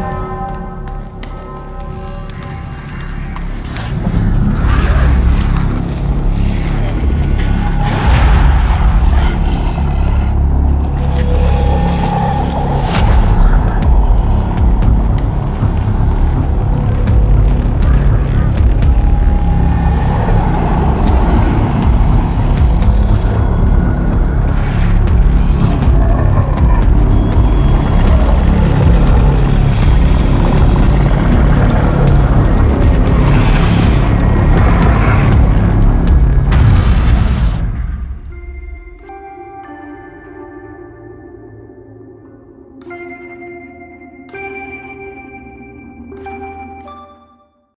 you